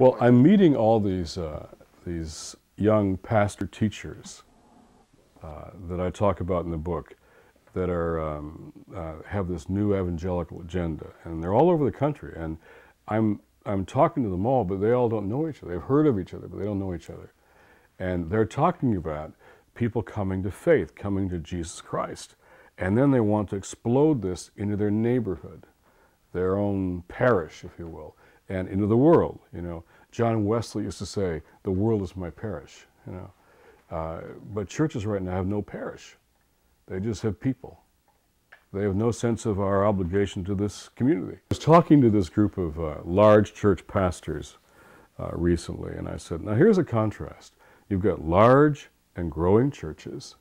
Well, I'm meeting all these, uh, these young pastor teachers uh, that I talk about in the book that are, um, uh, have this new evangelical agenda. And they're all over the country. And I'm, I'm talking to them all, but they all don't know each other. They've heard of each other, but they don't know each other. And they're talking about people coming to faith, coming to Jesus Christ. And then they want to explode this into their neighborhood, their own parish, if you will, and into the world. You know, John Wesley used to say, "The world is my parish." You know, uh, but churches right now have no parish; they just have people. They have no sense of our obligation to this community. I was talking to this group of uh, large church pastors uh, recently, and I said, "Now here's a contrast. You've got large and growing churches,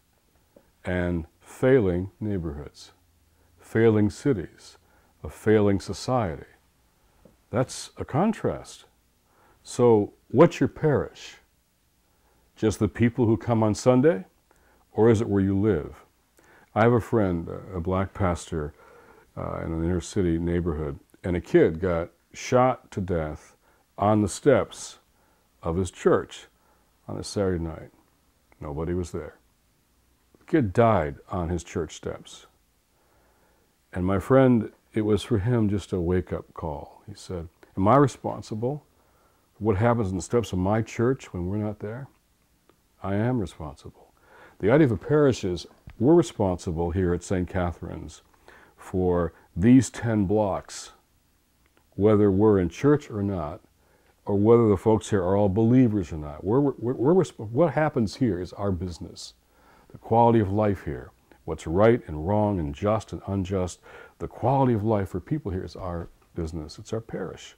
and failing neighborhoods, failing cities, a failing society. That's a contrast. So, what's your parish? Just the people who come on Sunday? Or is it where you live? I have a friend, a black pastor uh, in an inner city neighborhood, and a kid got shot to death on the steps of his church on a Saturday night. Nobody was there The kid died on his church steps. And my friend, it was for him just a wake up call. He said, Am I responsible for what happens in the steps of my church when we're not there? I am responsible. The idea of a parish is we're responsible here at St. Catherine's for these 10 blocks, whether we're in church or not, or whether the folks here are all believers or not. We're, we're, we're, what happens here is our business the quality of life here, what's right and wrong and just and unjust, the quality of life for people here is our business. It's our parish.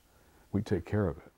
We take care of it.